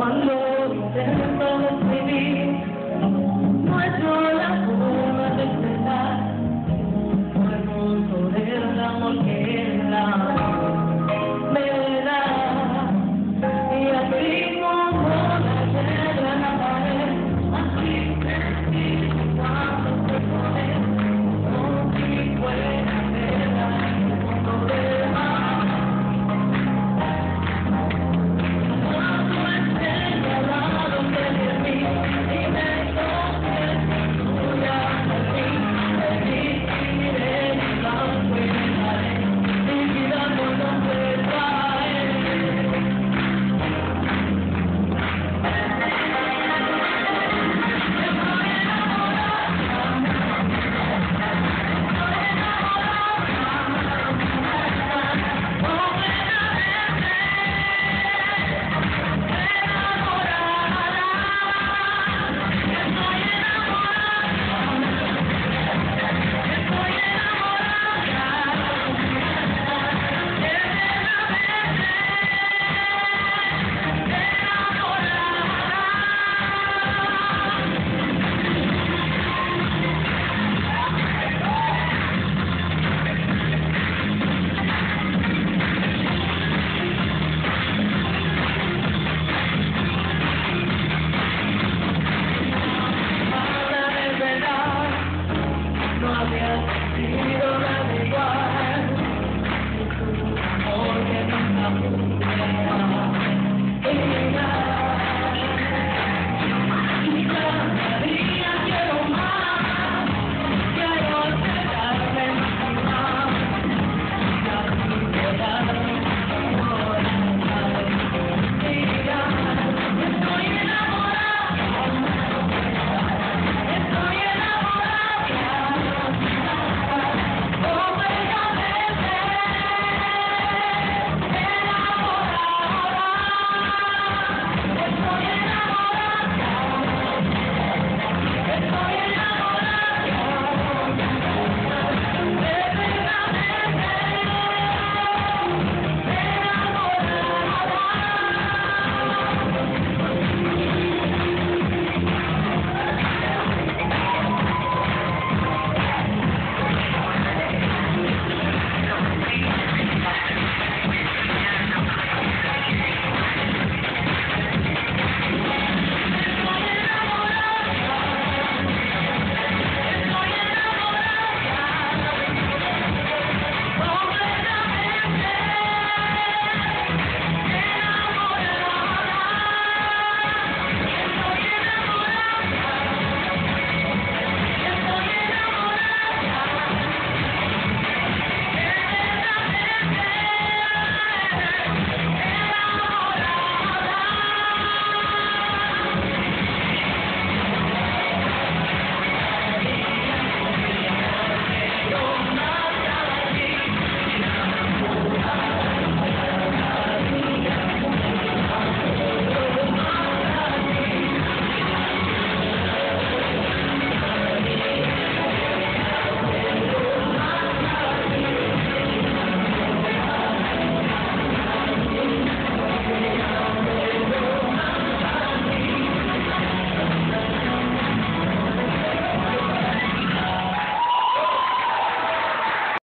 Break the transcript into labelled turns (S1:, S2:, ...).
S1: one more. Maria, you don't have